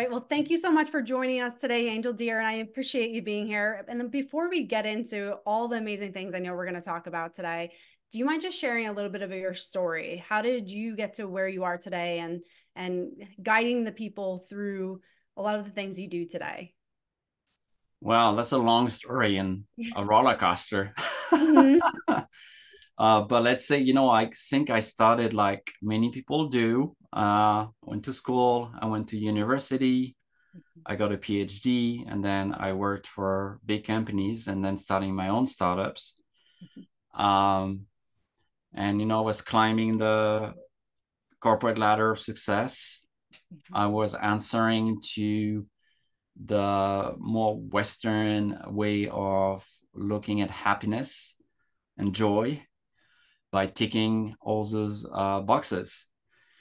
right. Well, thank you so much for joining us today, Angell Deer, and I appreciate you being here. And then before we get into all the amazing things I know we're going to talk about today, do you mind just sharing a little bit of your story? How did you get to where you are today and and guiding the people through a lot of the things you do today? Well, that's a long story and a roller coaster. Mm-hmm. uh, but let's say, you know, I think I started like many people do. Uh, went to school, I went to university, mm-hmm. I got a PhD, and then I worked for big companies and then starting my own startups. Mm-hmm. Um, and, you know, I was climbing the corporate ladder of success. I was answering to the more Western way of looking at happiness and joy by ticking all those uh, boxes.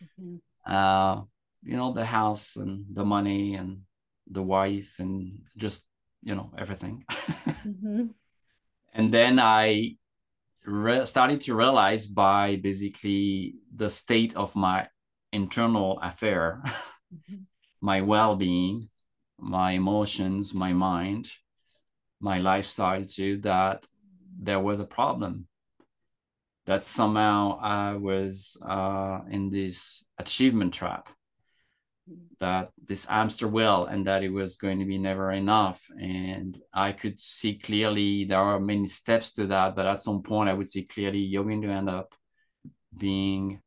Mm-hmm. Uh, you know, the house and the money and the wife and just, you know, everything. mm-hmm. And then I re- started to realize by basically the state of my internal affair, mm-hmm. my well being, my emotions, my mind, my lifestyle too, that there was a problem. That somehow I was uh, in this achievement trap, that this hamster wheel, and that it was going to be never enough. And I could see clearly there are many steps to that, but at some point I would see clearly you're going to end up being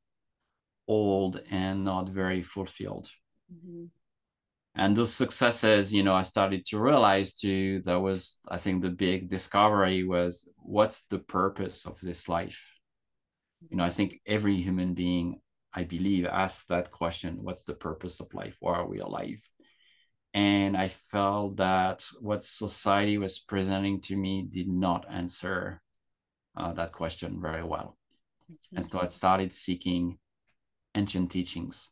old and not very fulfilled. Mm-hmm and those successes you know i started to realize too that was i think the big discovery was what's the purpose of this life you know i think every human being i believe asks that question what's the purpose of life? Why are we alive? And i felt that what society was presenting to me did not answer uh, that question very well. And so i started seeking ancient teachings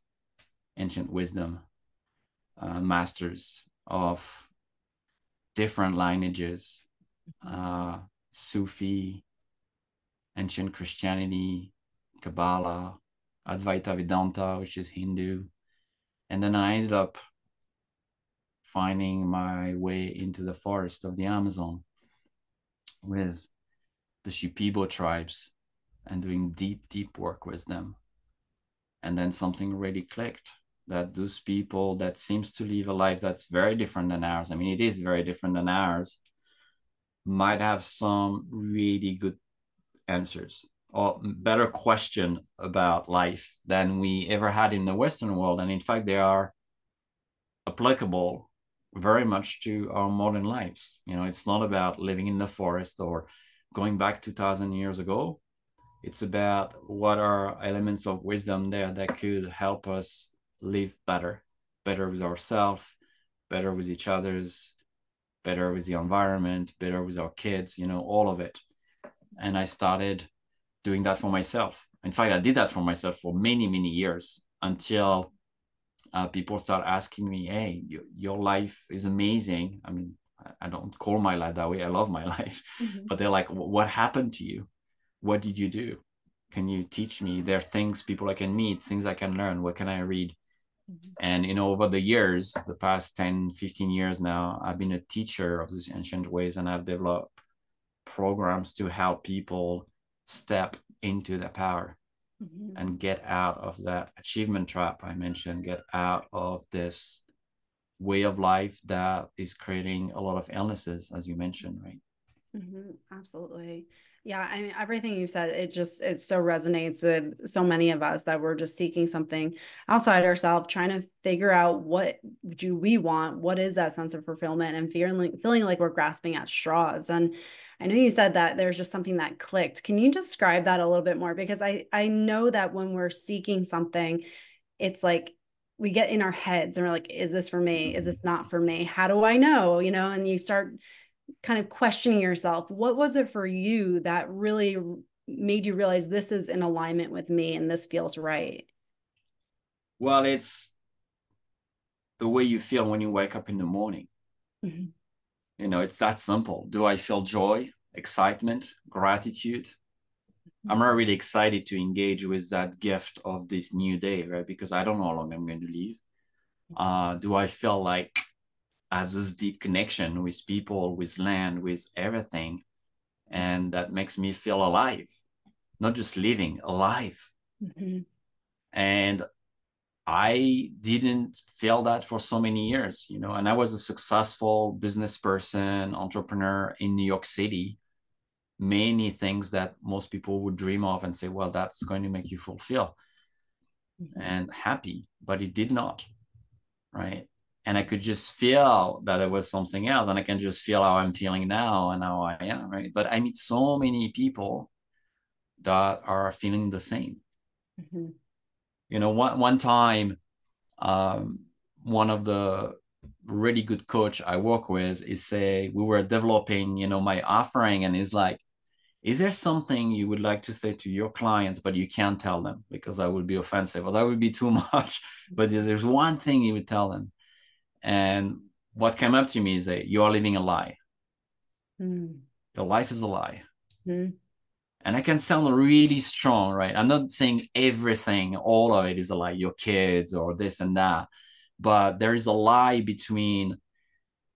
ancient wisdom uh, masters of different lineages uh, Sufi, ancient Christianity, Kabbalah, Advaita Vedanta, which is Hindu. And then I ended up finding my way into the forest of the Amazon with the Shipibo tribes and doing deep, deep work with them. And then something really clicked that those people that seems to live a life that's very different than ours i mean it is very different than ours might have some really good answers. Or better question about life than we ever had in the western world. And in fact they are applicable very much to our modern lives. You know it's not about living in the forest or going back 2000 years ago. It's about what are elements of wisdom there that could help us live better, better with ourselves, better with each other's, better with the environment, better with our kids, you know, all of it. And I started doing that for myself. In fact, I did that for myself for many, many years until uh, people start asking me, "Hey, you, your life is amazing." I mean, I don't call my life that way. I love my life, mm-hmm. but they're like, "What happened to you? What did you do? Can you teach me? There are things people I can meet, things I can learn. What can I read?" Mm-hmm. And you know, over the years, the past 10, 15 years now, I've been a teacher of these ancient ways and I've developed programs to help people step into their power mm-hmm. and get out of that achievement trap I mentioned, get out of this way of life that is creating a lot of illnesses, as you mentioned, right? Mm-hmm. Absolutely. Yeah, I mean everything you said, it just it so resonates with so many of us that we're just seeking something outside ourselves, trying to figure out what do we want, what is that sense of fulfillment, and feeling feeling like we're grasping at straws. And I know you said that there's just something that clicked. Can you describe that a little bit more? Because I I know that when we're seeking something, it's like we get in our heads and we're like, is this for me? Is this not for me? How do I know? You know, and you start kind of questioning yourself what was it for you that really made you realize this is in alignment with me and this feels right well it's the way you feel when you wake up in the morning mm-hmm. You know it's that simple do i feel joy excitement gratitude mm-hmm. i'm not really excited to engage with that gift of this new day right because i don't know how long i'm going to live Uh, do I feel like I have this deep connection with people, with land, with everything? And that makes me feel alive, not just living, alive. Mm-hmm. And I didn't feel that for so many years, you know, and I was a successful business person, entrepreneur in New York City. Many things that most people would dream of and say, well, that's going to make you fulfill mm-hmm. and happy, but it did not. Right. And I could just feel that it was something else. And I can just feel how I'm feeling now and how I am. Right. But I meet so many people that are feeling the same. Mm-hmm you know one one time um, one of the really good coach i work with is say we were developing you know my offering and he's like is there something you would like to say to your clients but you can't tell them because that would be offensive or that would be too much? But there's one thing you would tell them. And what came up to me is that you are living a lie. Mm. your life is a lie. Mm and I can sound really strong, right? I'm not saying everything, all of it is a lie, your kids or this and that, but there is a lie between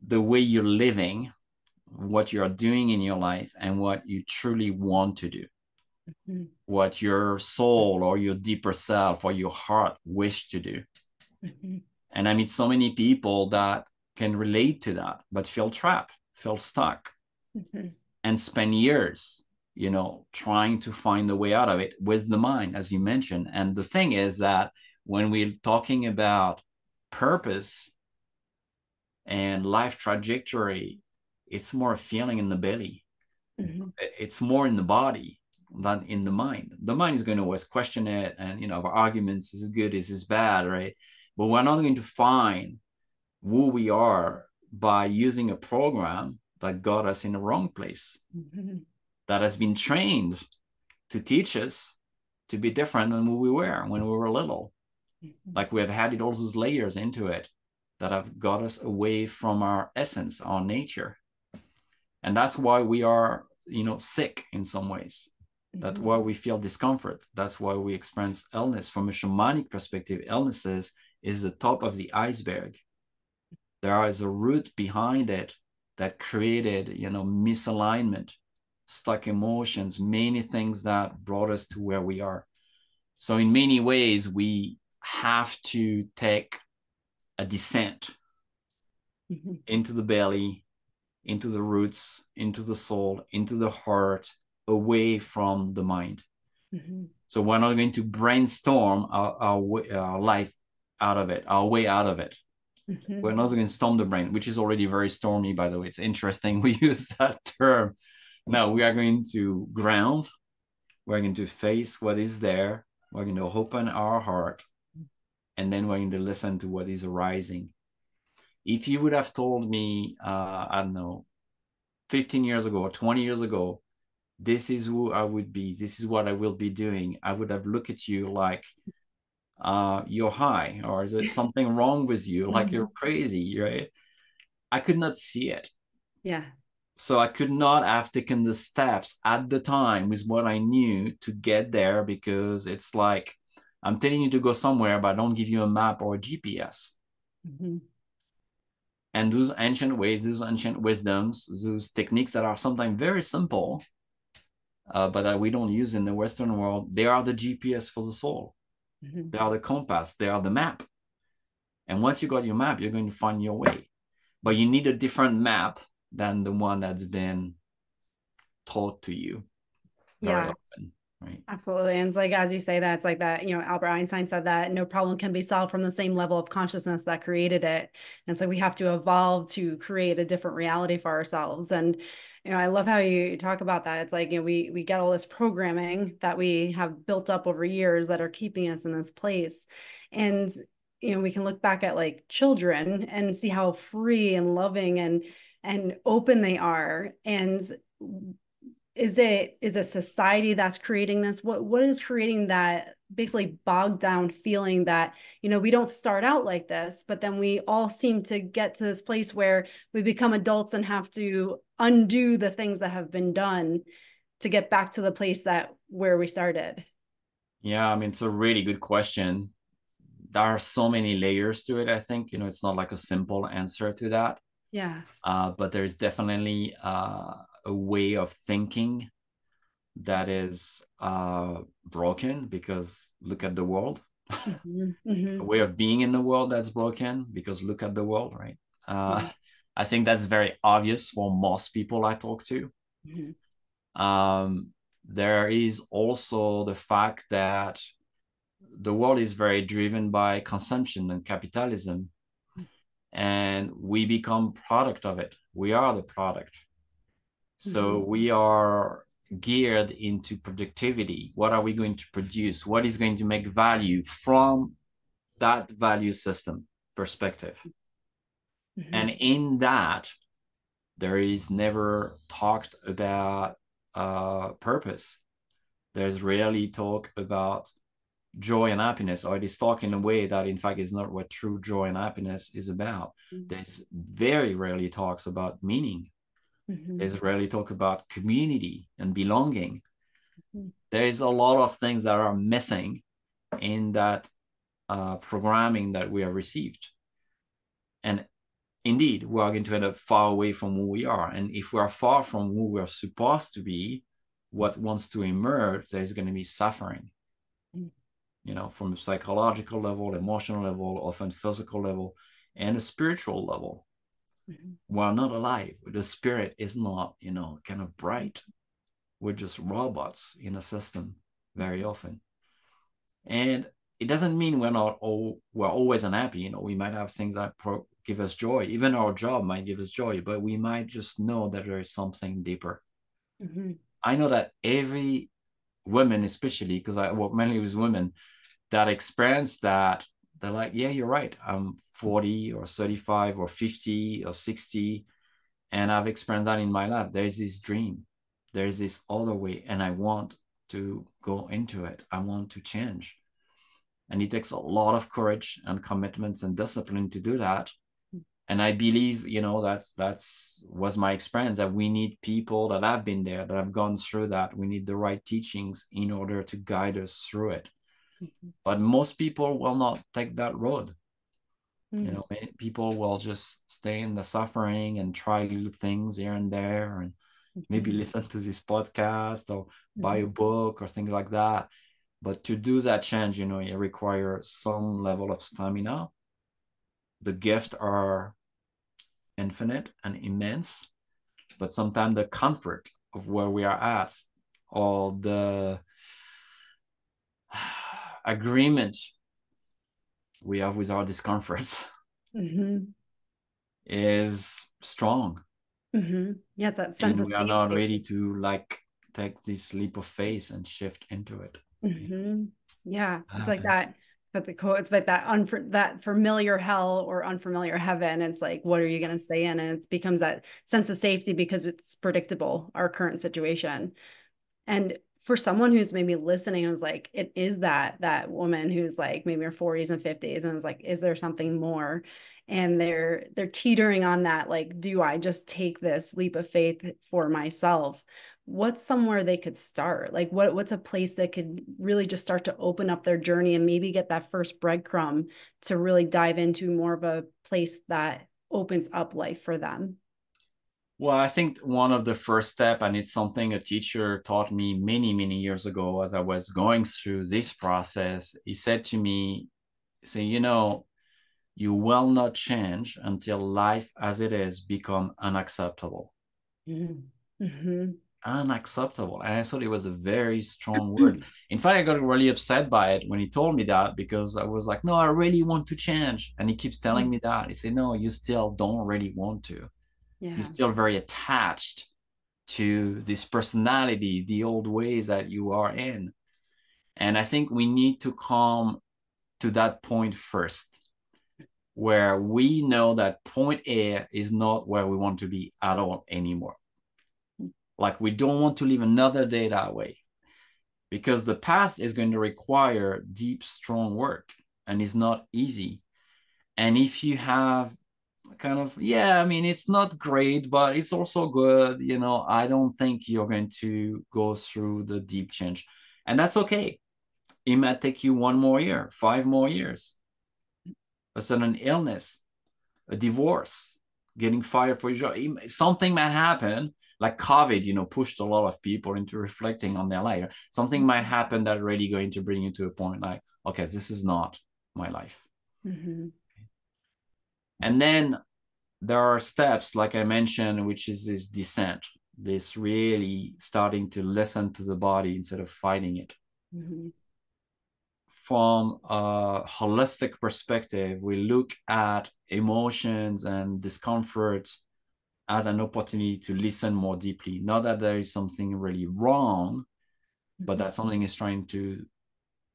the way you're living, what you're doing in your life, and what you truly want to do. Mm-hmm. What your soul or your deeper self or your heart wish to do. Mm-hmm. And I meet so many people that can relate to that, but feel trapped, feel stuck, mm-hmm. and spend years you know, trying to find the way out of it with the mind, as you mentioned. And the thing is that when we're talking about purpose and life trajectory, it's more a feeling in the belly. Mm-hmm. It's more in the body than in the mind. The mind is going to always question it and, you know, our arguments is good, is this bad, right? But we're not going to find who we are by using a program that got us in the wrong place. Mm-hmm that has been trained to teach us to be different than who we were when we were little. Mm-hmm. Like we have added all those layers into it that have got us away from our essence, our nature. And that's why we are, you know, sick in some ways. That's mm-hmm. why we feel discomfort. That's why we experience illness. From a shamanic perspective, illnesses is the top of the iceberg. There is a root behind it that created, you know, misalignment stuck emotions, many things that brought us to where we are. So, in many ways, we have to take a descent mm-hmm. into the belly, into the roots, into the soul, into the heart, away from the mind. Mm-hmm. So, we're not going to brainstorm our, our, our, life out of it, our way out of it. Mm-hmm. We're not going to storm the brain, which is already very stormy, by the way. It's interesting we use that term now we are going to ground. We're going to face what is there. We're going to open our heart. And then we're going to listen to what is arising. If you would have told me, uh, I don't know, 15 years ago or 20 years ago, this is who I would be, this is what I will be doing, I would have looked at you like, uh, you're high, or is it something wrong with you? Like you're mm-hmm. crazy, right? I could not see it. Yeah. So I could not have taken the steps at the time with what I knew to get there because it's like I'm telling you to go somewhere, but I don't give you a map or a GPS. Mm-hmm. And those ancient ways, those ancient wisdoms, those techniques that are sometimes very simple, uh, but that we don't use in the Western world, they are the GPS for the soul. Mm-hmm. They are the compass. They are the map. And once you got your map, you're going to find your way. But you need a different map than the one that's been taught to you very yeah. often. Right. Absolutely. And it's like, as you say that, it's like that, you know, Albert Einstein said that no problem can be solved from the same level of consciousness that created it. And so we have to evolve to create a different reality for ourselves. And, you know, I love how you talk about that. It's like, you know, we, we get all this programming that we have built up over years that are keeping us in this place. And, you know, we can look back at like children and see how free and loving and, and open they are and is it is a society that's creating this what what is creating that basically bogged down feeling that you know we don't start out like this but then we all seem to get to this place where we become adults and have to undo the things that have been done to get back to the place that where we started yeah i mean it's a really good question there are so many layers to it. I think you know it's not like a simple answer to that. Yeah. Uh, but there's definitely uh, a way of thinking that is uh, broken because look at the world. Mm-hmm. Mm-hmm. a way of being in the world that's broken because look at the world, right? Uh, mm-hmm. I think that's very obvious for most people I talk to. Mm-hmm. Um, there is also the fact that the world is very driven by consumption and capitalism and we become product of it. We are the product. So mm-hmm. we are geared into productivity. What are we going to produce? What is going to make value from that value system perspective? Mm-hmm. and in that there is never talked about uh, purpose. There's rarely talk about joy and happiness or it is talk in a way that in fact is not what true joy and happiness is about mm-hmm. there's very rarely talks about meaning mm-hmm. there's rarely talk about community and belonging mm-hmm. there's a lot of things that are missing in that uh, programming that we have received and indeed we are going to end up far away from who we are and if we are far from who we are supposed to be what wants to emerge there's going to be suffering you know, from the psychological level, emotional level, often physical level, and a spiritual level. Mm-hmm. We're not alive. The spirit is not, you know, kind of bright. We're just robots in a system very often. And it doesn't mean we're not all we're always unhappy. You know, we might have things that pro- give us joy. Even our job might give us joy, but we might just know that there is something deeper. Mm-hmm. I know that every woman, especially because I work mainly with women, that experience that they're like, yeah, you're right. I'm 40 or 35 or 50 or 60. And I've experienced that in my life. There's this dream, there's this other way, and I want to go into it. I want to change. And it takes a lot of courage and commitments and discipline to do that. And I believe, you know, that's that's was my experience that we need people that have been there, that have gone through that. We need the right teachings in order to guide us through it. But most people will not take that road. You know, people will just stay in the suffering and try little things here and there and maybe listen to this podcast or buy a mm-hmm. book or things like that. But to do that change, you know, it requires some level of stamina. The gifts are infinite and immense, but sometimes the comfort of where we are at or the agreement we have with our discomforts mm-hmm. is strong. Mm-hmm. Yeah, it's that sense and we are not ready to like take this leap of faith and shift into it. Mm-hmm. Yeah, it's like that. But the quote, it's like that unf- that familiar hell or unfamiliar heaven. It's like, what are you going to stay in? And it becomes that sense of safety because it's predictable, our current situation. And for someone who's maybe listening who's like it is that that woman who's like maybe her 40s and 50s and is like is there something more? And they're they're teetering on that like do i just take this leap of faith for myself? What's somewhere they could start? Like what what's a place that could really just start to open up their journey and maybe get that first breadcrumb to really dive into more of a place that opens up life for them well, I think one of the first step, and it's something a teacher taught me many, many years ago as I was going through this process. He said to me, say, you know, you will not change until life as it is become unacceptable. Mm-hmm. mm-hmm. Unacceptable. And I thought it was a very strong word. In fact, I got really upset by it when he told me that because I was like, no, I really want to change. And he keeps telling mm. me that. He said, no, you still don't really want to yeah. you're still very attached to this personality the old ways that you are in. And i think we need to come to that point first where we know that point a is not where we want to be at all anymore. Like we don't want to live another day that way because the path is going to require deep strong work and it's not easy. And if you have kind of yeah i mean it's not great but it's also good you know i don't think you're going to go through the deep change and that's okay it might take you one more year five more years a sudden illness, a divorce, getting fired for your job. Something might happen, like COVID, you know, pushed a lot of people into reflecting on their life. Something might happen that really going to bring you to a point like, okay, this is not my life. Mm-hmm. And then there are steps, like I mentioned, which is this descent, this really starting to listen to the body instead of fighting it. Mm-hmm. From a holistic perspective, we look at emotions and discomfort as an opportunity to listen more deeply. Not that there is something really wrong, but that something is trying to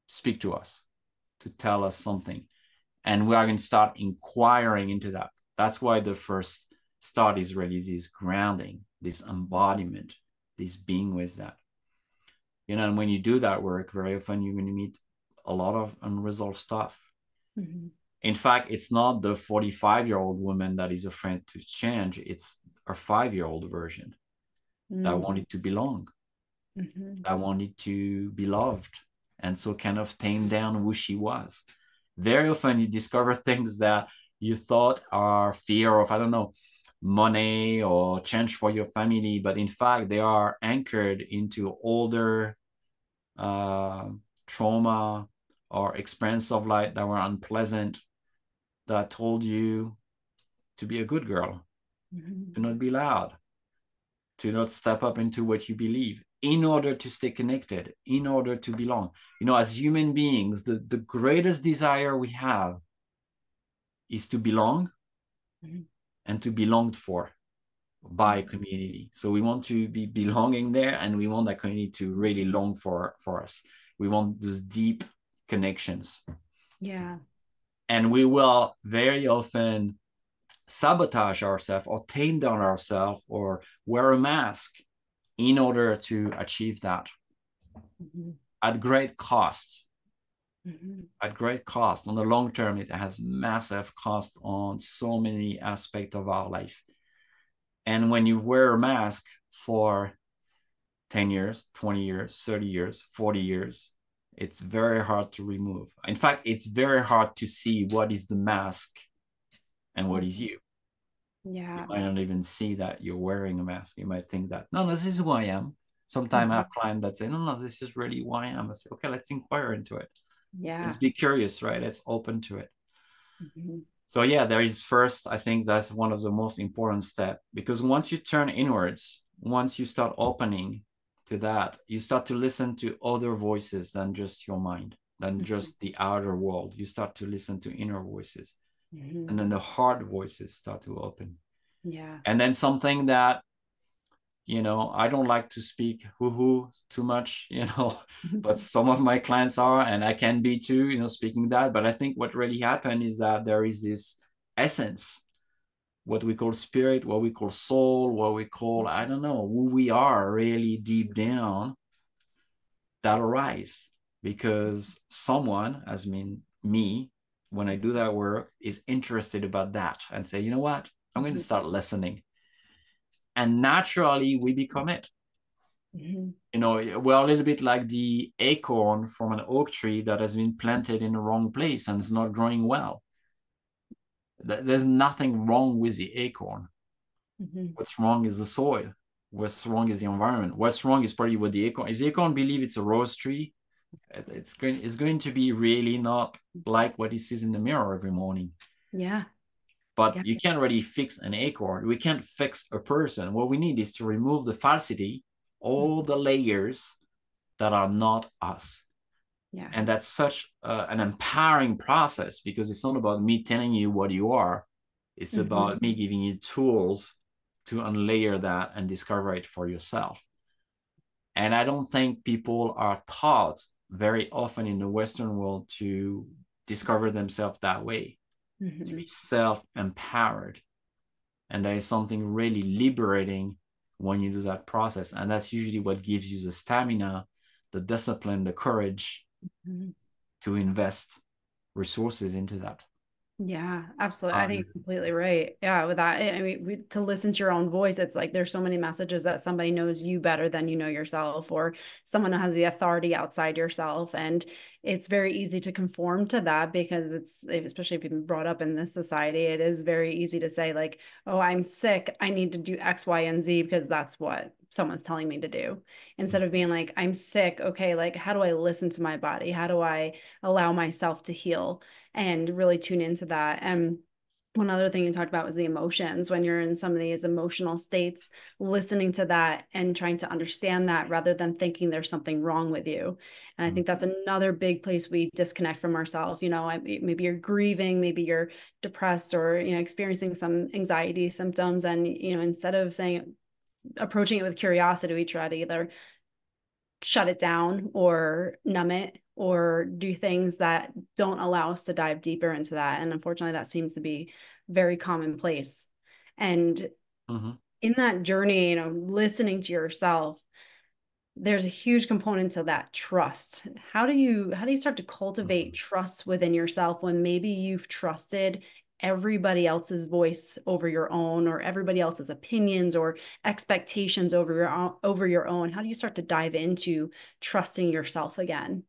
speak to us, to tell us something. And we are going to start inquiring into that. That's why the first start is really this grounding, this embodiment, this being with that. You know, and when you do that work, very often you're going to meet a lot of unresolved stuff. Mm-hmm. In fact, it's not the 45 year old woman that is afraid to change, it's a five year old version mm-hmm. that wanted to belong, mm-hmm. that wanted to be loved, and so kind of tame down who she was. Very often you discover things that you thought are fear of, I don't know, money or change for your family, but in fact, they are anchored into older uh, trauma or experience of life that were unpleasant that told you to be a good girl, mm-hmm. to not be loud, to not step up into what you believe in order to stay connected, in order to belong. You know, as human beings, the, the greatest desire we have is to belong mm-hmm and to be longed for by a community. So we want to be belonging there and we want that community to really long for for us. We want those deep connections. Yeah. And we will very often sabotage ourselves or tame down ourselves or wear a mask in order to achieve that mm-hmm. at great cost mm-hmm. at great cost. On the long term, it has massive cost on so many aspects of our life. And when you wear a mask for 10 years, 20 years, 30 years, 40 years, it's very hard to remove. In fact, it's very hard to see what is the mask and what is you. Yeah. You might not even see that you're wearing a mask. You might think that, no, this is who I am. Sometimes mm-hmm. I have clients that say, no, no, this is really who I am. I say, okay, let's inquire into it yeah let's be curious right let's open to it mm-hmm. so yeah there is first i think that's one of the most important step because once you turn inwards once you start opening to that you start to listen to other voices than just your mind than mm-hmm. just the outer world you start to listen to inner voices mm-hmm. and then the hard voices start to open. Yeah. And then something that you know i don't like to speak hoo-hoo too much you know but some of my clients are and i can be too you know speaking that. But i think what really happened is that there is this essence what we call spirit what we call soul what we call i don't know who we are really deep down that arise. Because someone as mean me when i do that work is interested about that and say you know what i'm going to mm-hmm. start listening and naturally we become it. Mm-hmm. You know, we're a little bit like the acorn from an oak tree that has been planted in the wrong place and is not growing well. There's nothing wrong with the acorn. Mm-hmm. What's wrong is the soil. What's wrong is the environment. What's wrong is probably what the acorn. If the acorn believe it's a rose tree, it's going it's going to be really not like what he sees in the mirror every morning. Yeah but yeah. you can't really fix an acorn. We can't fix a person. What we need is to remove the falsity, all the layers that are not us. Yeah. And that's such uh, an empowering process because it's not about me telling you what you are. It's mm-hmm. about me giving you tools to unlayer that and discover it for yourself. And I don't think people are taught very often in the Western world to discover themselves that way mm-hmm. to be self empowered. And there is something really liberating when you do that process. And that's usually what gives you the stamina, the discipline, the courage mm-hmm. to invest resources into that. Yeah, absolutely. Um, I think you're completely right. Yeah, with that, I mean, we, to listen to your own voice, it's like there's so many messages that somebody knows you better than you know yourself, or someone has the authority outside yourself. And it's very easy to conform to that because it's, especially if you've been brought up in this society, it is very easy to say, like, oh, I'm sick. I need to do X, Y, and Z because that's what someone's telling me to do instead of being like i'm sick okay like how do i listen to my body how do i allow myself to heal and really tune into that. And one other thing you talked about was the emotions when you're in some of these emotional states, listening to that and trying to understand that rather than thinking there's something wrong with you. And I think that's mm-hmm. another big place we disconnect from ourselves. You know, maybe you're grieving, maybe you're depressed or, you know, experiencing some anxiety symptoms. And, you know, instead of saying, approaching it with curiosity, we try to either shut it down or numb it or do things that don't allow us to dive deeper into that. And unfortunately, that seems to be very commonplace. And mm-hmm. in that journey, you know, listening to yourself, there's a huge component to that trust. How do you how do you start to cultivate mm-hmm. trust within yourself when maybe you've trusted everybody else's voice over your own or everybody else's opinions or expectations over your own, over your own how do you start to dive into trusting yourself again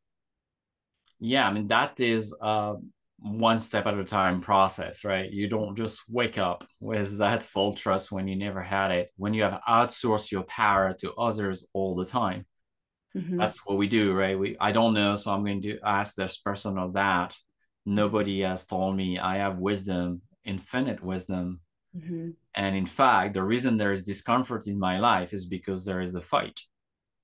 yeah i mean that is a one step at a time process right? You don't just wake up with that full trust when you never had it when you have outsourced your power to others all the time. Mm-hmm. that's what we do right? We i don't know so i'm going to ask this person or that. Nobody has told me i have wisdom infinite wisdom. Mm-hmm. and in fact the reason there is discomfort in my life is because there is a fight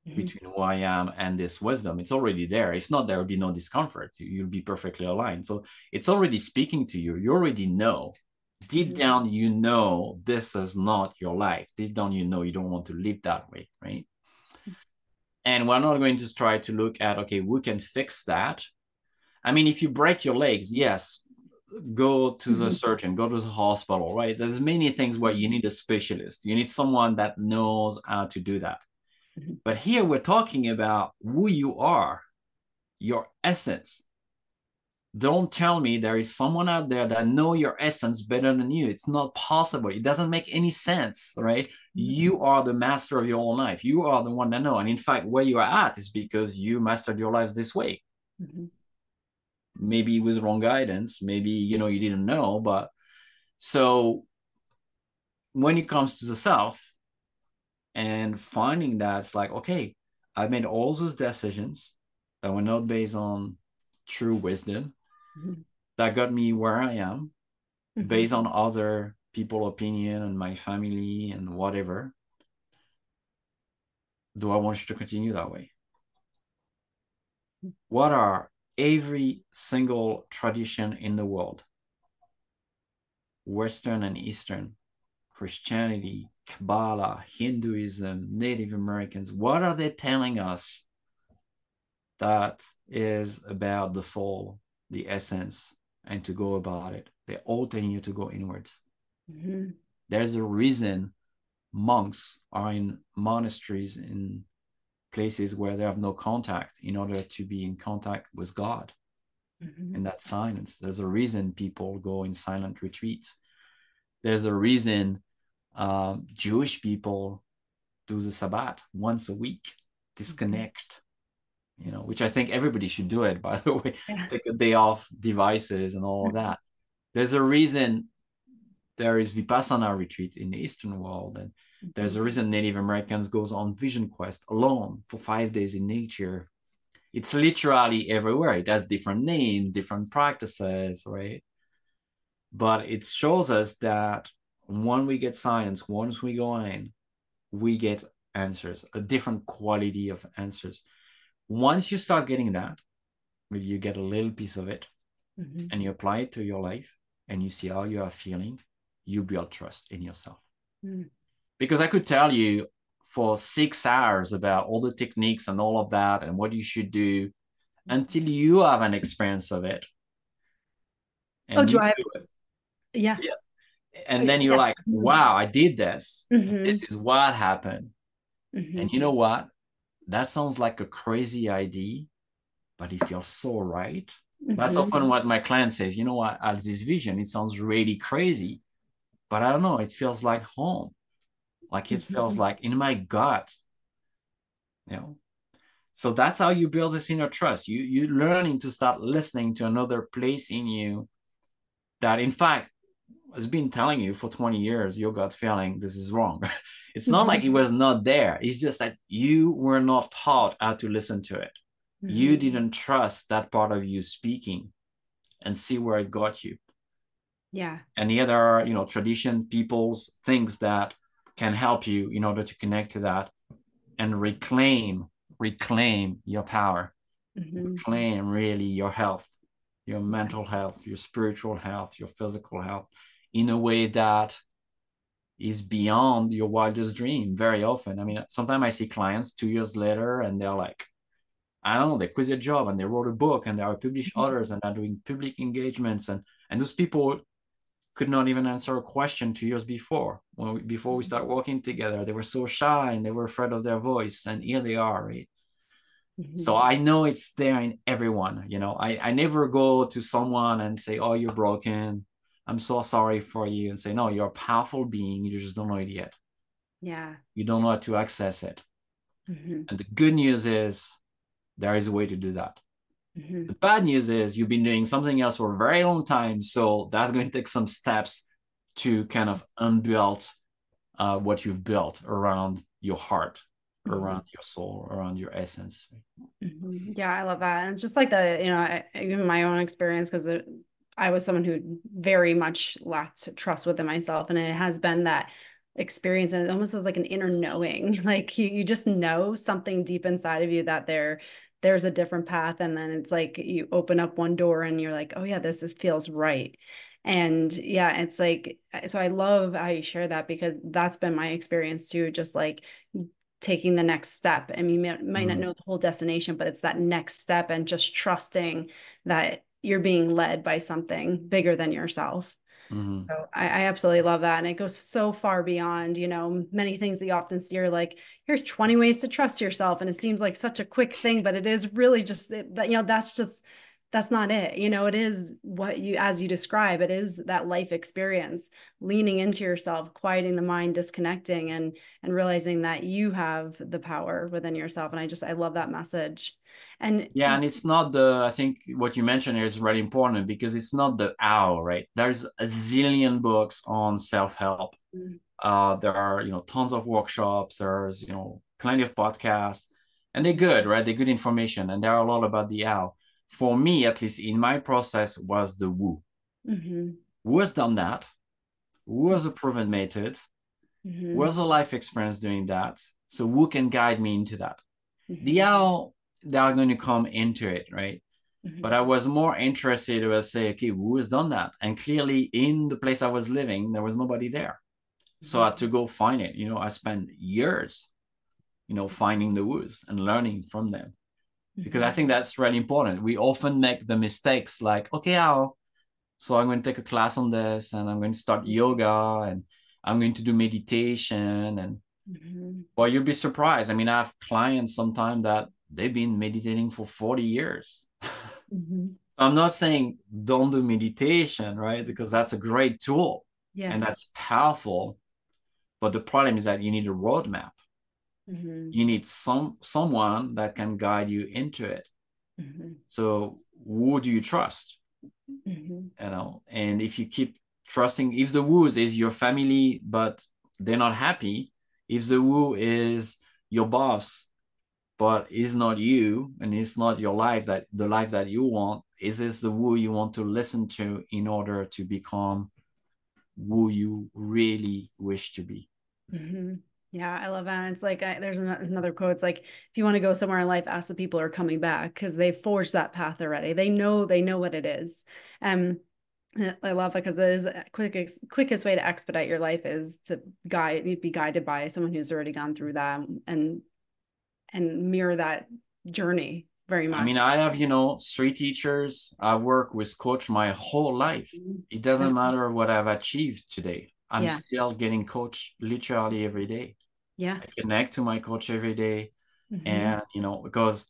mm-hmm. between who I am and this wisdom. It's already there. If not, there will be no discomfort. You'll be perfectly aligned. So it's already speaking to you. You already know. Deep mm-hmm. down, you know this is not your life. Deep down, you know you don't want to live that way, right? And we're not going to try to look at, okay, who can fix that? I mean, if you break your legs, yes, go to the mm-hmm. surgeon, go to the hospital, right? There's many things where you need a specialist. You need someone that knows how to do that. Mm-hmm. But here we're talking about who you are, your essence. Don't tell me there is someone out there that know your essence better than you. It's not possible. It doesn't make any sense, right? Mm-hmm. You are the master of your own life. You are the one that know. And in fact, where you are at is because you mastered your life this way. Mm-hmm. Maybe it was wrong guidance. Maybe you know you didn't know. But so when it comes to the self, and finding that it's like okay i made all those decisions that were not based on true wisdom mm-hmm. that got me where i am mm-hmm. based on other people opinion and my family and whatever do i want you to continue that way what are every single tradition in the world western and eastern christianity Kabbalah, Hinduism, Native Americans, what are they telling us that is about the soul, the essence, and to go about it? They're all telling you to go inwards. Mm-hmm. There's a reason monks are in monasteries in places where they have no contact in order to be in contact with God mm-hmm. in that silence. There's a reason people go in silent retreats. There's a reason um, Jewish people do the Sabbath once a week, mm-hmm. disconnect, you know, which I think everybody should do it, by the way, take a day off devices and all of mm-hmm. that. There's a reason there is Vipassana retreat in the Eastern world. And there's a mm-hmm. reason Native Americans goes on vision quest alone for five days in nature. It's literally everywhere. It has different names, different practices, right? But it shows us that when we get science, once we go in, we get answers, a different quality of answers. Once you start getting that, you get a little piece of it mm-hmm. and you apply it to your life and you see how you are feeling, you build trust in yourself. Mm. Because I could tell you for six hours about all the techniques and all of that and what you should do until you have an experience of it. oh, do I? Yeah. yeah and then you're yeah. like wow i did this mm-hmm. this is what happened mm-hmm. and you know what that sounds like a crazy idea but it feels so right That's Mhm. often what my client says. You know what? I have this vision. It sounds really crazy, but I don't know. It feels like home. Like it feels Mhm. like in my gut. You know. So that's how you build this inner trust. You you learning to start listening to another place in you that in fact has been telling you for 20 years your gut feeling this is wrong. it's not like it was not there. It's just that you were not taught how to listen to it. You Mhm. didn't trust that part of you speaking and see where it got you. Yeah. And the other, you know, tradition, peoples, things that can help you in order to connect to that and reclaim, reclaim your power, Mhm. reclaim really your health, your mental health, your spiritual health, your physical health in a way that is beyond your wildest dream very often. I mean, sometimes I see clients two years later and they're like, I don't know, they quit their job and they wrote a book and they are published Mhm. authors and are doing public engagements and and those people could not even answer a question two years before when we, before we start working together they were so shy and they were afraid of their voice and here they are right Mhm. so i know it's there in everyone you know i, I never go to someone and say oh you're broken i'm so sorry for you and say no you're a powerful being you just don't know it yet Yeah. you don't know how to access it Mhm. and the good news is there is a way to do that Mhm. the bad news is you've been doing something else for a very long time so that's going to take some steps to kind of unbuild uh, what you've built around your heart Mhm. around your soul around your essence Mhm. Yeah, I love that. And just like the, you know, I, even my own experience, because I was someone who very much lacked trust within myself. And it has been that experience. And it almost was like an inner knowing. Like you, you just know something deep inside of you that there, there's a different path. And then it's like you open up one door and you're like, oh yeah, this is, feels right. And yeah, it's like, so I love how you share that because that's been my experience too. Just like taking the next step. I mean, you might, might not Mhm. know the whole destination, but it's that next step and just trusting that you're being led by something bigger than yourself. Mhm. So I, I absolutely love that. And it goes so far beyond, you know, many things that you often see are like, here's 20 ways to trust yourself. And it seems like such a quick thing, but it is really just that, you know, that's just, that's not it. You know, it is what you, as you describe, it is that life experience, leaning into yourself, quieting the mind, disconnecting and, and realizing that you have the power within yourself. And I just, I love that message. And yeah and it's not the i think what you mentioned here is really important because it's not the how right there's a zillion books on self-help Mhm. uh there are you know tons of workshops there's you know plenty of podcasts and they're good right they're good information and there are a lot about the how for me at least in my process was the who Mhm. who has done that? Who has a proven method Mhm. who has a life experience doing that? So who can guide me into that? The Mhm. how they are going to come into it right? Mhm. but i was more interested to say okay who has done that? And clearly in the place i was living there was nobody there. So i had to go find it. You know i spent years you know finding the who's and learning from them because i think that's really important we often make the mistakes like okay how so i'm going to take a class on this and i'm going to start yoga and i'm going to do meditation and Mhm. well you'll be surprised i mean i have clients sometimes that they've been meditating for 40 years Mhm. i'm not saying don't do meditation right because that's a great tool Yeah. and that's powerful but the problem is that you need a roadmap Mhm. you need some someone that can guide you into it Mhm. so who do you trust Mhm. you know and if you keep trusting if the woo is your family but they're not happy if the woo is your boss but is not you and it's not your life that the life that you want is this the woo you want to listen to in order to become who you really wish to be Mhm. Yeah, I love that. It's like I, there's an, another quote. It's like if you want to go somewhere in life, ask the people who are coming back because they forged that path already. They know they know what it is. Um, I love it because it is quickest quickest way to expedite your life is to guide be guided by someone who's already gone through that and and mirror that journey very much. I mean, I have, you know, three teachers. I work with coach my whole life. Mhm. It doesn't matter what I've achieved today. I'm Yeah. still getting coached literally every day. Yeah. I connect to my coach every day. Mhm. And, you know, because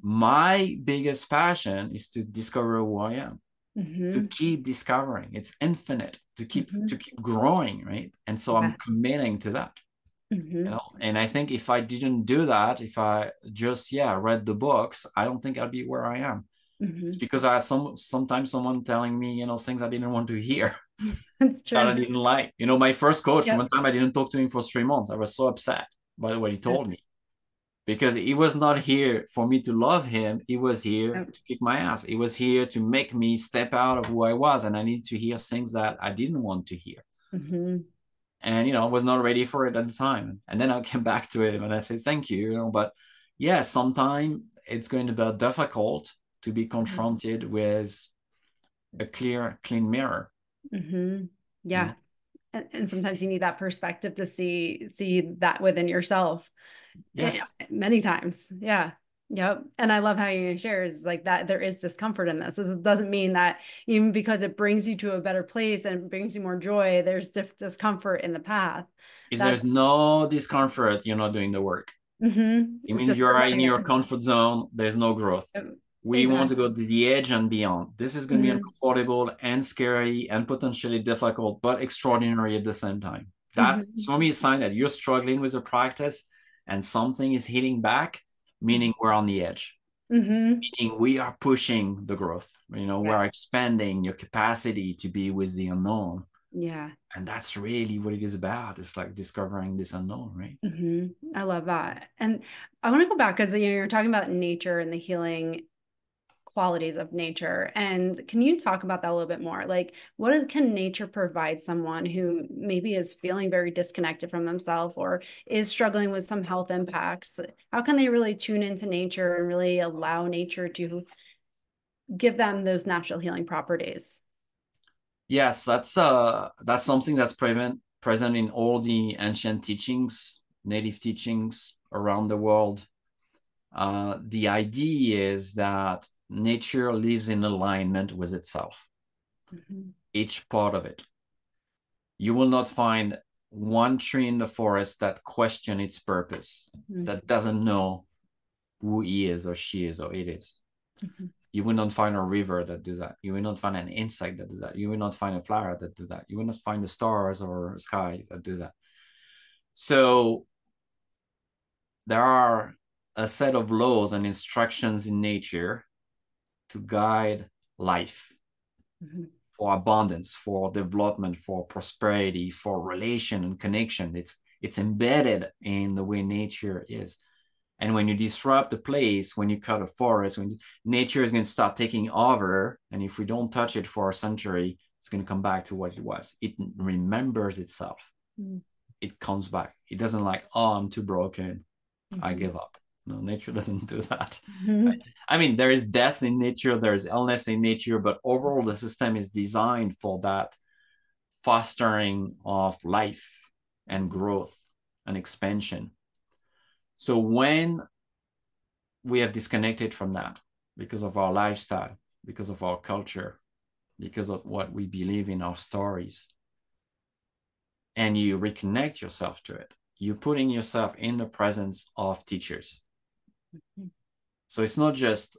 my biggest passion is to discover who I am, Mhm. to keep discovering. It's infinite to keep Mhm. to keep growing, right? And so I'm committing to that. You Mhm. know, and I think if I didn't do that, if I just yeah read the books, I don't think I'd be where I am. Mhm. It's because I had some sometimes someone telling me, you know, things I didn't want to hear That's that I didn't like. You know, my first coach, Yep. one time I didn't talk to him for three months. I was so upset by what he told me because he was not here for me to love him. He was here Yep. to kick my ass. He was here to make me step out of who I was. And I needed to hear things that I didn't want to hear. Mhm. And, you know, I was not ready for it at the time. And then I came back to him and I said, thank you. You know, but yeah, sometimes it's going to be difficult to be confronted with a clear, clean mirror. Mhm. Yeah. And, and sometimes you need that perspective to see see that within yourself. Yes. Many times. Yeah. Yep. And I love how you share is like that there is discomfort in this. This doesn't mean that even because it brings you to a better place and brings you more joy, there's discomfort in the path. If That's- there's no discomfort, you're not doing the work. Mhm. It means Just you're avoiding in your comfort zone. There's no growth. We want to go to the edge and beyond. This is going to Mhm. be uncomfortable and scary and potentially difficult, but extraordinary at the same time. That's Mhm. for me a sign that you're struggling with a practice and something is hitting back, meaning we're on the edge. Mhm. Meaning we are pushing the growth. You know, we're expanding your capacity to be with the unknown. Yeah. And that's really what it is about. It's like discovering this unknown, right? hmm I love that. And I want to go back because you know, you're talking about nature and the healing qualities of nature. And can you talk about that a little bit more? Like, what is, can nature provide someone who maybe is feeling very disconnected from themselves or is struggling with some health impacts? How can they really tune into nature and really allow nature to give them those natural healing properties? Yes, that's uh that's something that's present present in all the ancient teachings, native teachings around the world. Uh, the idea is that nature lives in alignment with itself, Mhm. each part of it. You will not find one tree in the forest that question its purpose, Mhm. that doesn't know who he is or she is or it is. Mhm. You will not find a river that does that. You will not find an insect that does that. You will not find a flower that do that. You will not find the stars or a sky that do that. So there are a set of laws and instructions in nature to guide life Mhm. for abundance, for development, for prosperity, for relation and connection. It's it's embedded in the way nature is. And when you disrupt the place, when you cut a forest, when nature is going to start taking over, and if we don't touch it for a century, it's going to come back to what it was. It remembers itself. Mm. It comes back. It doesn't like, oh, I'm too broken. I Mhm. give up. No, nature doesn't do that. Mhm. I mean, there is death in nature, there is illness in nature, but overall, the system is designed for that fostering of life and growth and expansion. So when we have disconnected from that because of our lifestyle, because of our culture, because of what we believe in our stories, and you reconnect yourself to it, you're putting yourself in the presence of teachers. So it's not just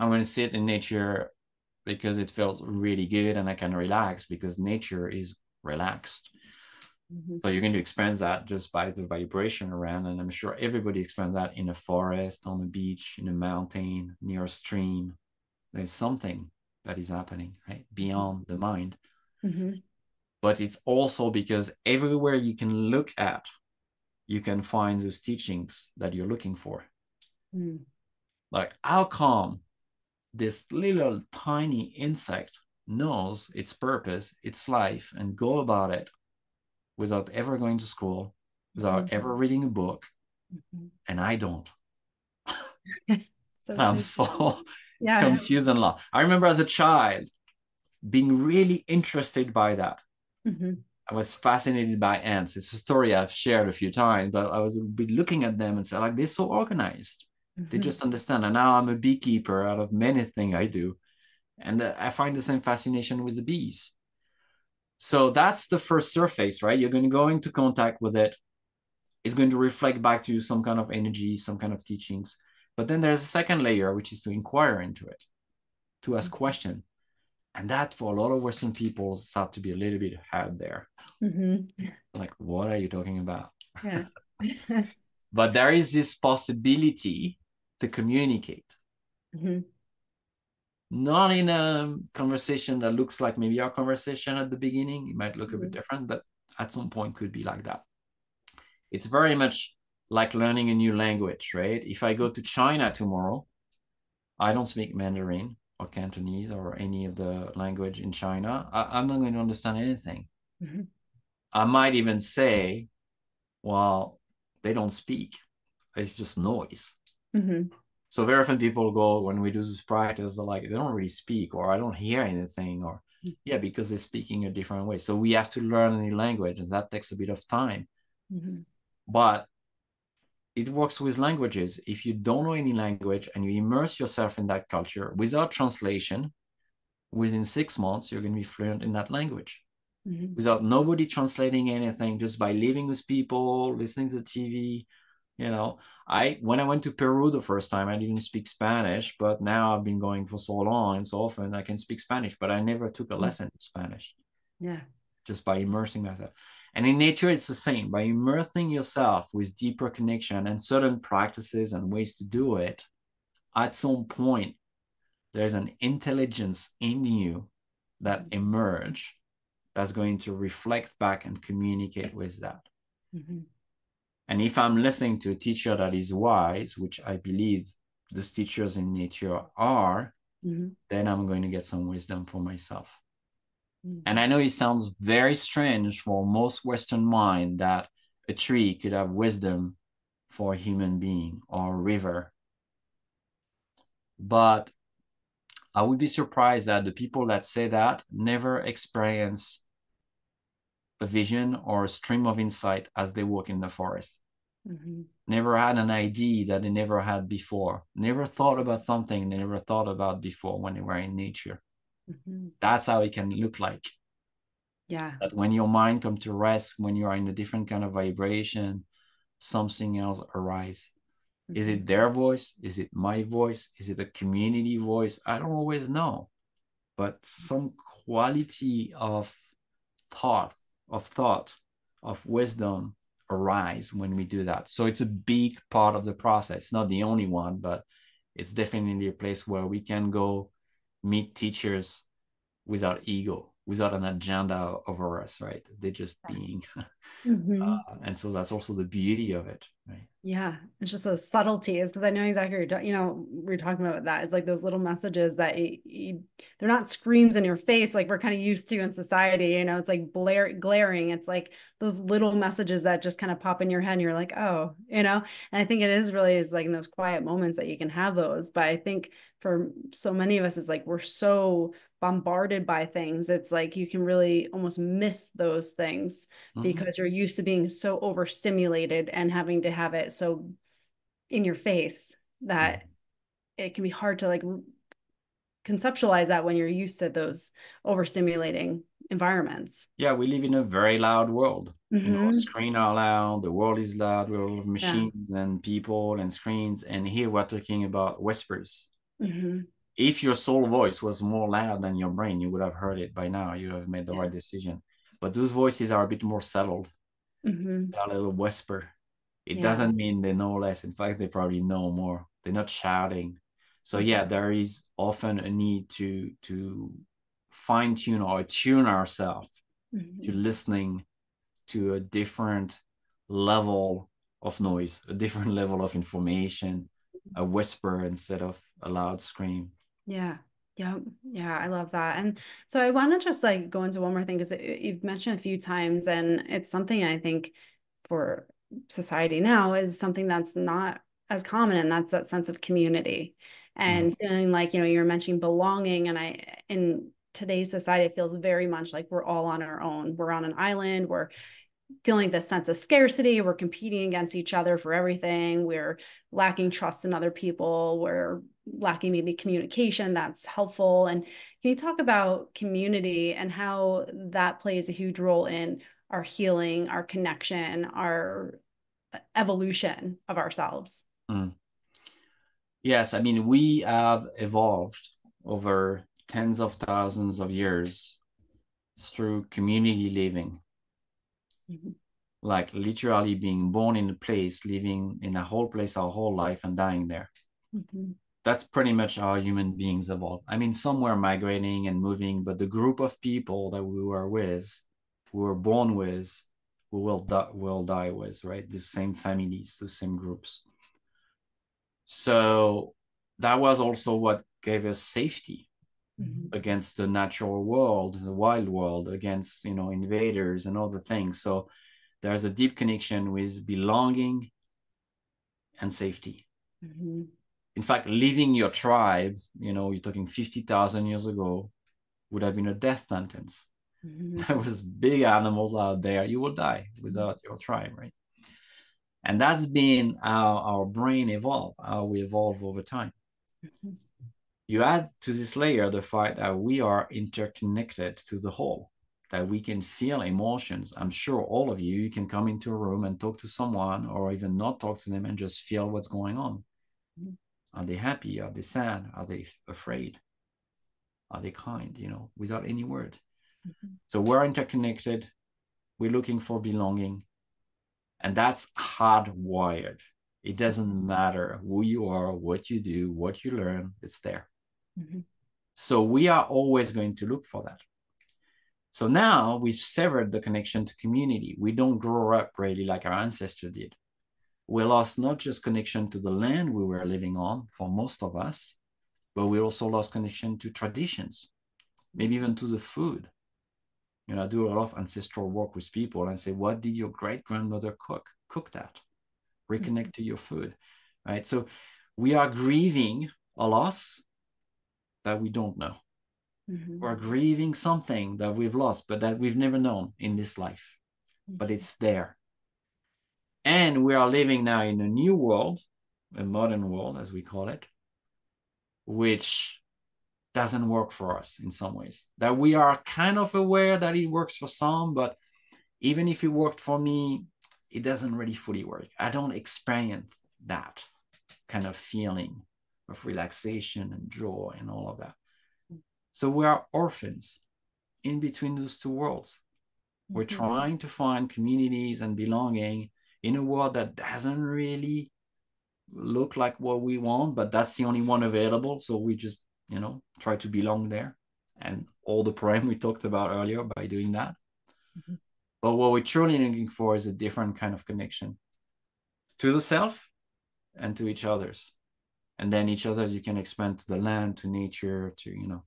I'm going to sit in nature because it feels really good and I can relax because nature is relaxed. Mhm. So you're going to experience that just by the vibration around. And I'm sure everybody experiences that in a forest, on a beach, in a mountain, near a stream. There's something that is happening, right? Beyond the mind. Mhm. But it's also because everywhere you can look at, you can find those teachings that you're looking for. Mm. Like, how come this little tiny insect knows its purpose, its life, and go about it without ever going to school, without Mhm. ever reading a book, Mhm. and I don't. So I'm so yeah. confused and lost. I remember as a child being really interested by that. Mhm. I was fascinated by ants. It's a story I've shared a few times, but I was be looking at them and say, like, they're so organized. They Mhm. just understand. And now I'm a beekeeper out of many things I do. And uh, I find the same fascination with the bees. So that's the first surface, right? You're going to go into contact with it. It's going to reflect back to you some kind of energy, some kind of teachings. But then there's a second layer, which is to inquire into it, to ask mm-hmm. question. And that for a lot of Western people start to be a little bit out there. Mm-hmm. Like, what are you talking about? Yeah. but there is this possibility to communicate. Mm-hmm. Not in a conversation that looks like maybe our conversation at the beginning. It might look a bit mm-hmm. different, but at some point could be like that. It's very much like learning a new language, right? If I go to China tomorrow, I don't speak Mandarin or Cantonese or any of the language in China. I, am not going to understand anything. Mm-hmm. I might even say, well, they don't speak. It's just noise. Mm-hmm. So very often people go when we do this practice, they're like, they don't really speak, or I don't hear anything, or mm-hmm. yeah, because they're speaking a different way. So we have to learn any language, and that takes a bit of time. Mm-hmm. But it works with languages. If you don't know any language and you immerse yourself in that culture without translation, within six months, you're going to be fluent in that language. Mm-hmm. Without nobody translating anything, just by living with people, listening to TV. You know, I when I went to Peru the first time, I didn't speak Spanish, but now I've been going for so long and so often I can speak Spanish, but I never took a mm. lesson in Spanish. Yeah. Just by immersing myself. And in nature, it's the same. By immersing yourself with deeper connection and certain practices and ways to do it, at some point, there's an intelligence in you that emerge that's going to reflect back and communicate with that. Mm-hmm. And if I'm listening to a teacher that is wise, which I believe those teachers in nature are, mm-hmm. then I'm going to get some wisdom for myself. And I know it sounds very strange for most Western mind that a tree could have wisdom for a human being or a river. But I would be surprised that the people that say that never experience a vision or a stream of insight as they walk in the forest. Mm-hmm. Never had an idea that they never had before. Never thought about something they never thought about before when they were in nature. Mm-hmm. That's how it can look like. Yeah. That when your mind come to rest, when you are in a different kind of vibration, something else arise. Mm-hmm. Is it mm-hmm. their voice? Is it my voice? Is it a community voice? I don't always know. But some quality of thought, of thought, of wisdom arise when we do that. So it's a big part of the process. Not the only one, but it's definitely a place where we can go meet teachers without ego without an agenda over us right? They're just being mm-hmm. uh, and so that's also the beauty of it right? Yeah it's just those subtleties because i know exactly you're you know we're talking about that it's like those little messages that you, you, they're not screams in your face like we're kind of used to in society you know it's like blare glaring it's like those little messages that just kind of pop in your head and you're like oh you know? And i think it is really is like in those quiet moments that you can have those but i think for so many of us it's like we're so bombarded by things it's like you can really almost miss those things mm-hmm. because you're used to being so overstimulated and having to have it so in your face that mm-hmm. it can be hard to like conceptualize that when you're used to those overstimulating environments yeah we live in a very loud world mm-hmm. you know mm-hmm. screen are loud the world is loud we're all machines yeah. and people and screens and here we're talking about whispers mm-hmm if your soul voice was more loud than your brain, you would have heard it by now. You would have made the yeah. right decision. But those voices are a bit more settled. Mm-hmm. They're a little whisper. It yeah. doesn't mean they know less. In fact, they probably know more. They're not shouting. So yeah, there is often a need to to fine tune or tune ourselves mm-hmm. to listening to a different level of noise, a different level of information, a whisper instead of a loud scream. Yeah. Yeah. Yeah. I love that. And so I want to just like go into one more thing because you've mentioned a few times, and it's something I think for society now is something that's not as common, and that's that sense of community and mm-hmm. feeling like, you know, you're mentioning belonging. And I, in today's society, it feels very much like we're all on our own. We're on an island. We're feeling this sense of scarcity. We're competing against each other for everything. We're lacking trust in other people. We're lacking maybe communication that's helpful. And can you talk about community and how that plays a huge role in our healing, our connection, our evolution of ourselves? Mm. Yes, I mean, we have evolved over tens of thousands of years through community living. Mm-hmm. Like literally being born in a place, living in a whole place our whole life and dying there. Mm-hmm. That's pretty much how human beings evolved. I mean, some were migrating and moving, but the group of people that we were with, we were born with, we will, die, will die with, right? The same families, the same groups. So that was also what gave us safety mm-hmm. against the natural world, the wild world, against you know invaders and other things. So there's a deep connection with belonging and safety. Mm-hmm. In fact, leaving your tribe, you know, you're talking 50,000 years ago, would have been a death sentence. Mm-hmm. There was big animals out there. You will die without your tribe, right? And that's been how our brain evolved, how we evolve over time. Mm-hmm. You add to this layer the fact that we are interconnected to the whole, that we can feel emotions. I'm sure all of you, you can come into a room and talk to someone or even not talk to them and just feel what's going on. Mm-hmm. Are they happy? Are they sad? Are they afraid? Are they kind? You know, without any word. Mm-hmm. So we're interconnected. We're looking for belonging. And that's hardwired. It doesn't matter who you are, what you do, what you learn, it's there. Mm-hmm. So we are always going to look for that. So now we've severed the connection to community. We don't grow up really like our ancestors did. We lost not just connection to the land we were living on for most of us, but we also lost connection to traditions, maybe even to the food. You know, I do a lot of ancestral work with people and say, what did your great grandmother cook? Cook that. Reconnect to your food. Right. So we are grieving a loss that we don't know. Mm-hmm. We're grieving something that we've lost, but that we've never known in this life. Mm-hmm. But it's there. And we are living now in a new world, a modern world, as we call it, which doesn't work for us in some ways. That we are kind of aware that it works for some, but even if it worked for me, it doesn't really fully work. I don't experience that kind of feeling of relaxation and joy and all of that. So we are orphans in between those two worlds. We're mm-hmm. trying to find communities and belonging in a world that doesn't really look like what we want, but that's the only one available. So we just you know try to belong there and all the prime we talked about earlier by doing that mm-hmm. but what we're truly looking for is a different kind of connection to the self and to each others and then each other you can expand to the land to nature to you know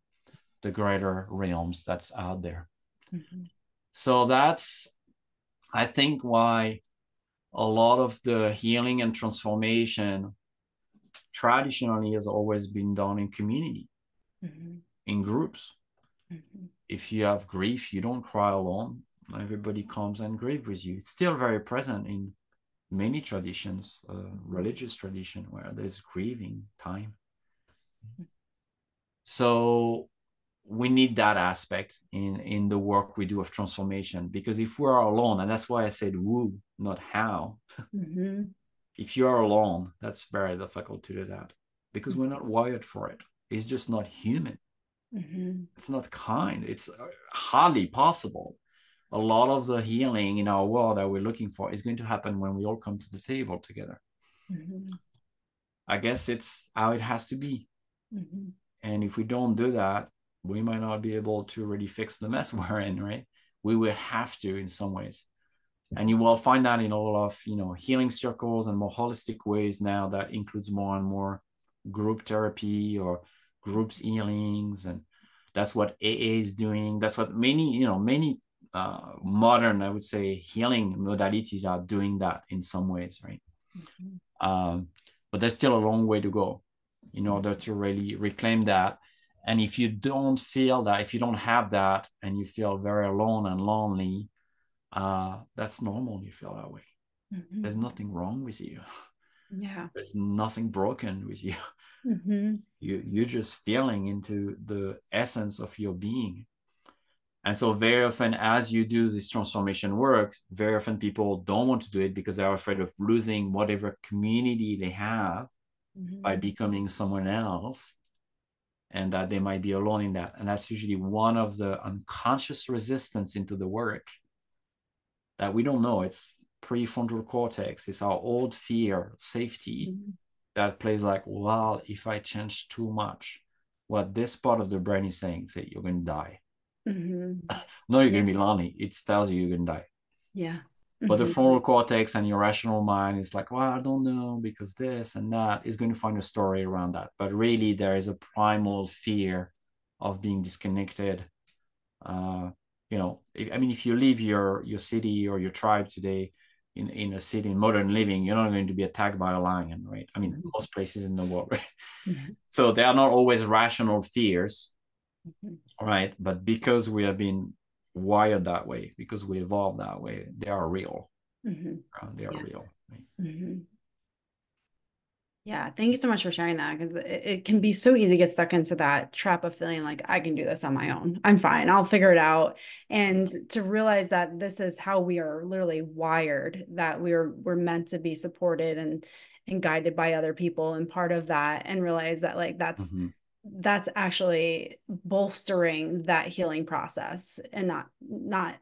the greater realms that's out there mm-hmm. so that's i think why a lot of the healing and transformation traditionally has always been done in community mm-hmm. in groups. Mm-hmm. If you have grief, you don't cry alone. Everybody comes and grieve with you. It's still very present in many traditions, uh, religious tradition where there's grieving time. Mm-hmm. So we need that aspect in in the work we do of transformation because if we are alone, and that's why I said who, not how. Mm-hmm. If you are alone, that's very difficult to do that because we're not wired for it. it is just not human. Mm-hmm. It's not kind. It's uh, hardly possible. A lot of the healing in our world that we're looking for is going to happen when we all come to the table together. Mm-hmm. I guess it's how it has to be. Mm-hmm. And if we don't do that, we might not be able to really fix the mess we're in, right? We will have to in some ways. And you will find that in all of you know healing circles and more holistic ways now that includes more and more group therapy or groups healings and that's what aa is doing that's what many you know many uh, modern i would say healing modalities are doing that in some ways right mm-hmm. um, but there's still a long way to go in order to really reclaim that and if you don't feel that if you don't have that and you feel very alone and lonely uh, that's normal you feel that way mm-hmm. there's nothing wrong with you yeah there's nothing broken with you mm-hmm. you you're just feeling into the essence of your being and so very often as you do this transformation work very often people don't want to do it because they're afraid of losing whatever community they have mm-hmm. by becoming someone else and that they might be alone in that. And that's usually one of the unconscious resistance into the work that we don't know. It's prefrontal cortex. It's our old fear safety mm-hmm. that plays like well if i change too much what this part of the brain is saying say you're going to die. Mm-hmm. no you're yeah. going to be lonely. It tells you you're going to die. Yeah but the mm-hmm. frontal cortex and your rational mind is like, well, I don't know because this and that is going to find a story around that. But really, there is a primal fear of being disconnected. Uh, you know, if, I mean, if you leave your your city or your tribe today in in a city in modern living, you're not going to be attacked by a lion, right? I mean, mm-hmm. most places in the world, right? Mm-hmm. So they are not always rational fears, mm-hmm. right? But because we have been wired that way because we evolved that way they are real mm-hmm. uh, they are yeah. real right? mm-hmm. yeah thank you so much for sharing that because it, it, can be so easy to get stuck into that trap of feeling like i can do this on my own i'm fine i'll figure it out and to realize that this is how we are literally wired that we're we're meant to be supported and and guided by other people and part of that and realize that like that's mm-hmm that's actually bolstering that healing process and not not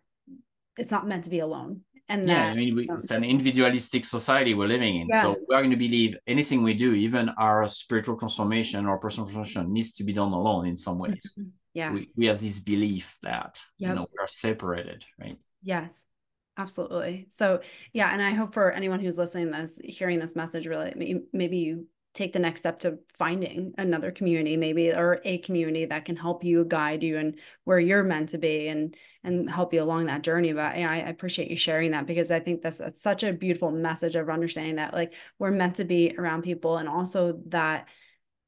it's not meant to be alone and yeah that, i mean we, it's an individualistic society we're living in yeah. so we're going to believe anything we do even our spiritual transformation or personal transformation needs to be done alone in some ways mm-hmm. yeah we, we have this belief that yep. you know we are separated right yes absolutely so yeah and i hope for anyone who's listening this hearing this message really maybe you take the next step to finding another community maybe or a community that can help you guide you and where you're meant to be and and help you along that journey but I, appreciate you sharing that because i think that's, that's such a beautiful message of understanding that like we're meant to be around people and also that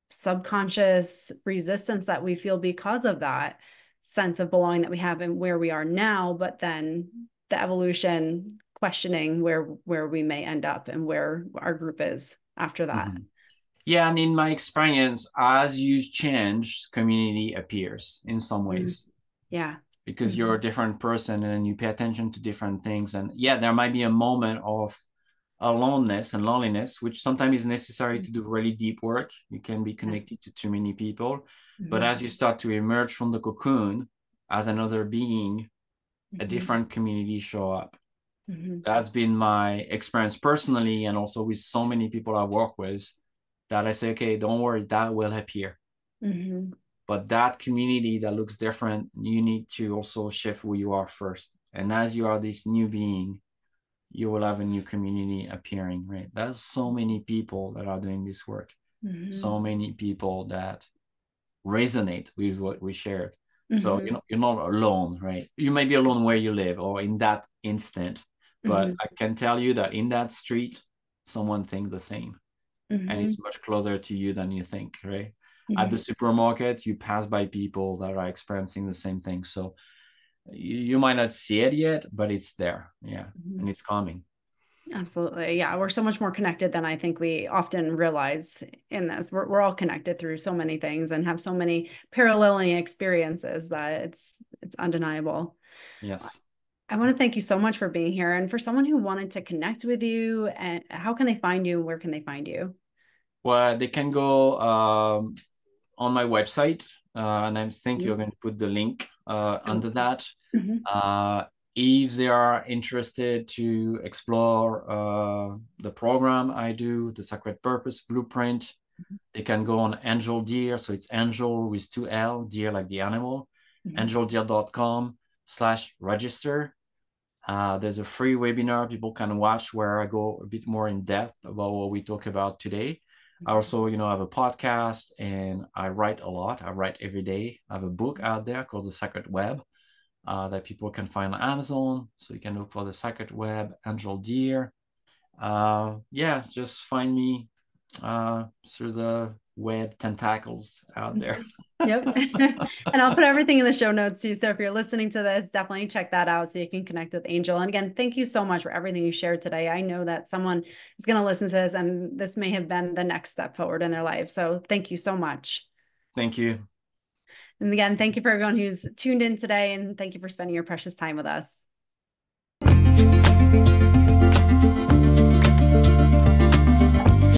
subconscious resistance that we feel because of that sense of belonging that we have and where we are now but then the evolution questioning where where we may end up and where our group is after that mm-hmm. Yeah, and in my experience, as you change, community appears in some mm-hmm. ways. Yeah. Because mm-hmm. you're a different person and you pay attention to different things. And yeah, there might be a moment of aloneness and loneliness, which sometimes is necessary to do really deep work. You can be connected to too many people. Mm-hmm. But as you start to emerge from the cocoon as another being, mm-hmm. a different community show up. Mm-hmm. That's been my experience personally, and also with so many people I work with that I say, okay, don't worry, that will appear. Mm-hmm. But that community that looks different, you need to also shift who you are first. And as you are this new being, you will have a new community appearing, right? There's so many people that are doing this work, mm-hmm. so many people that resonate with what we shared. Mm-hmm. So you know you're not alone, right? You may be alone where you live or in that instant, but mm-hmm. I can tell you that in that street, someone thinks the same mm-hmm. and it's much closer to you than you think right mm-hmm. at the supermarket you pass by people that are experiencing the same thing so you, you might not see it yet but it's there yeah mm-hmm. and it's coming Absolutely. Yeah. We're so much more connected than I think we often realize in this. We're, we're all connected through so many things and have so many paralleling experiences that it's it's undeniable. Yes. I want to thank you so much for being here. And for someone who wanted to connect with you, and how can they find you? Where can they find you? Well, they can go um, on my website, uh, and I think mm-hmm. you're going to put the link uh, under that. Mm-hmm. Uh, if they are interested to explore uh, the program I do, the Sacred Purpose Blueprint, mm-hmm. they can go on Angell Deer. So it's Angell with two L, deer like the animal, mm-hmm. angelldeer.com slash register. Uh, there's a free webinar people can watch where I go a bit more in depth about what we talk about today. I also, you know, I have a podcast and I write a lot. I write every day. I have a book out there called The Sacred Web uh, that people can find on Amazon. So you can look for The Sacred Web, Angell Deer. Uh, yeah, just find me uh, through the web tentacles out there. yep. and I'll put everything in the show notes too. So if you're listening to this, definitely check that out so you can connect with Angell. And again, thank you so much for everything you shared today. I know that someone is going to listen to this and this may have been the next step forward in their life. So thank you so much. Thank you. And again, thank you for everyone who's tuned in today and thank you for spending your precious time with us.